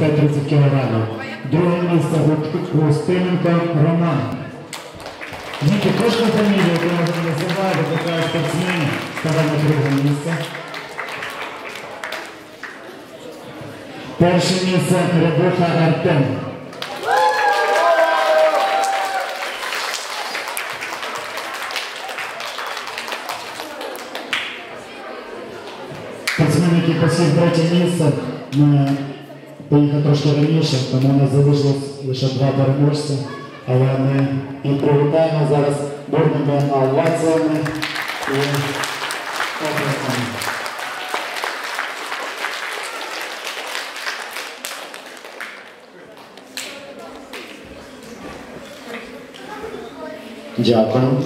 25-30 кг. Друге місце Густ- Устименко Роман. Діти, кожна фамілія, яку можна називати, така спортсменів, стала на друге місце. Перше місце Рябуха Артем. Спортсмен, який посів третє місце, ми поїхав трошки раніше, тому нас залишилось лише два переможця. Але ми їх привітаємо зараз бурними оваціями і оплесками. Дякую.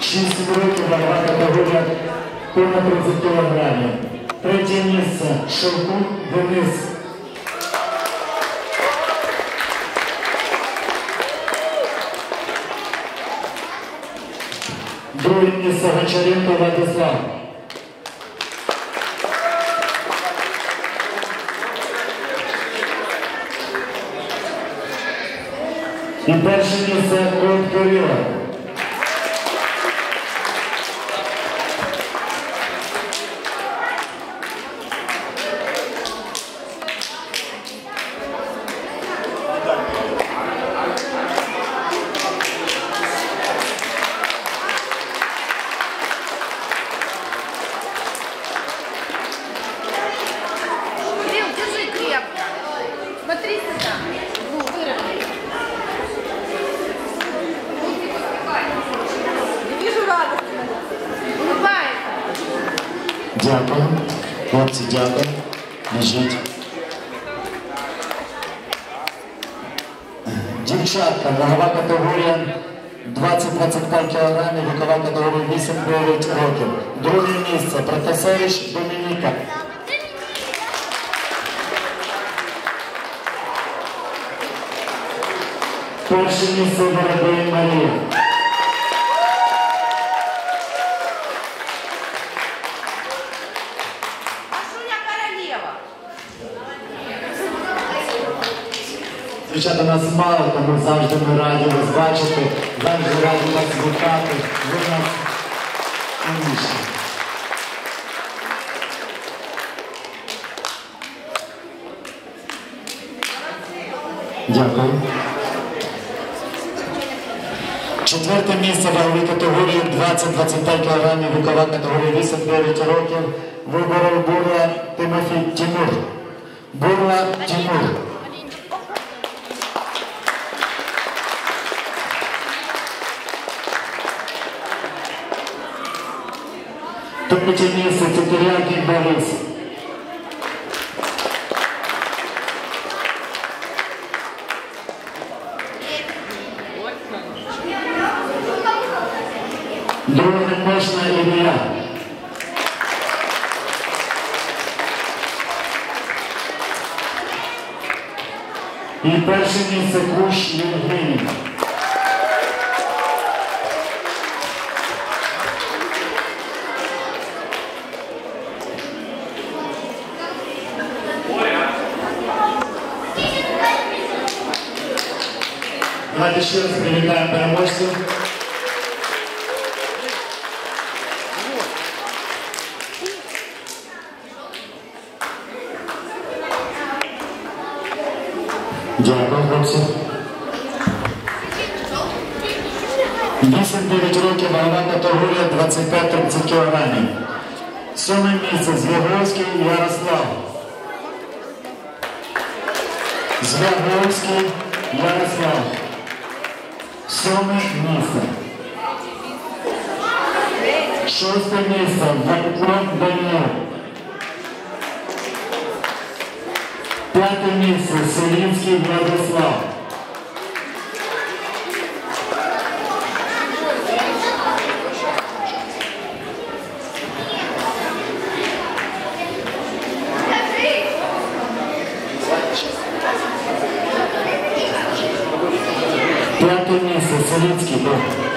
6 років вага категорія понад 30 кілограмів. Третє місце Шовкун Денис. Друге місце Гончаренко Владислав. І перше місце Кот Кирило. Дякую. Хлопці, дякую. Лежіть. Дівчатка, вагова категорія 20-25 кг, вікова категорія 8-9 років. Друге місце Протасевич Домініка. Перше місце Воробей Марія. Дівчата, нас мало, тому завжди ми раді вас бачити, завжди раді вас вітати. Ви нас умніші. Дякую. Четверте місце ваговій категорії 20-25 кг, вікова категорія 8-9 років. Виборов Бурла Тимофій Тимур. Бурла Тимур. Третє місце Цукерянкін Борис. Друге можна Ілля. І перше місце Куш Євгеній. Давайте ще раз привітаємо переможців. Дякую, хлопці. 8-9 років вагова категорія 25-30 кг. Сьоме місце Звягольський Ярослав. Звягольський Ярослав. Сьоме місце. Шосте місце Ваньков Даніл. П'яте місце Селінський Владислав. П'яте місце Зеленский был.